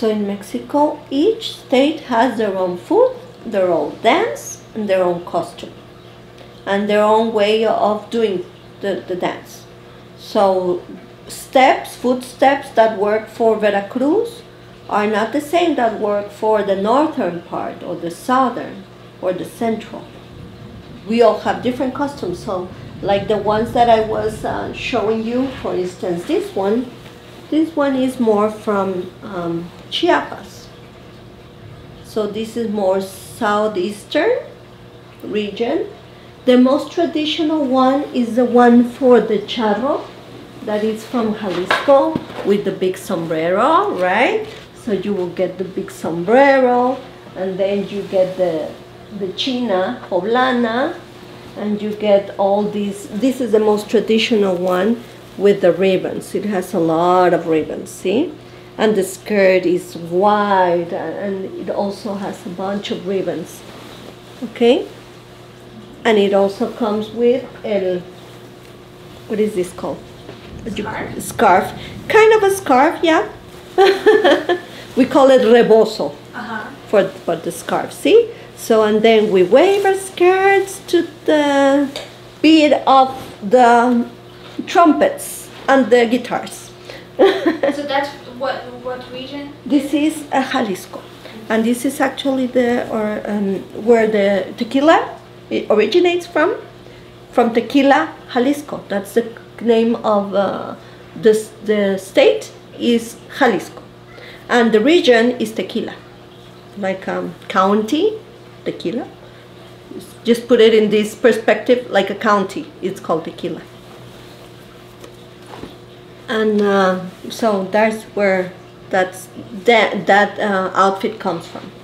So in Mexico, each state has their own food, their own dance, and their own costume, and their own way of doing the, the dance. So steps, footsteps that work for Veracruz are not the same that work for the northern part or the southern or the central. We all have different customs. So like the ones that I was uh, showing you, for instance, this one, this one is more from um, Chiapas. So this is more southeastern region. The most traditional one is the one for the charro, that is from Jalisco with the big sombrero, right? So you will get the big sombrero, and then you get the the china poblana, and you get all these. This is the most traditional one with the ribbons. It has a lot of ribbons, see? And the skirt is wide, and it also has a bunch of ribbons, okay? And it also comes with el, what is this called? Scarf? Scarf. Kind of a scarf, yeah. we call it rebozo Uh-huh. for, for the scarf, see? So, and then we wave our skirts to the beat of the trumpets and the guitars. So that's what what region? this is a Jalisco, and this is actually the or um, where the tequila it originates from, from Tequila, Jalisco. That's the name of uh, the the state is Jalisco, and the region is Tequila, like um, county, Tequila. Just put it in this perspective, like a county. It's called Tequila. And uh, so that's where that's that that uh, outfit comes from.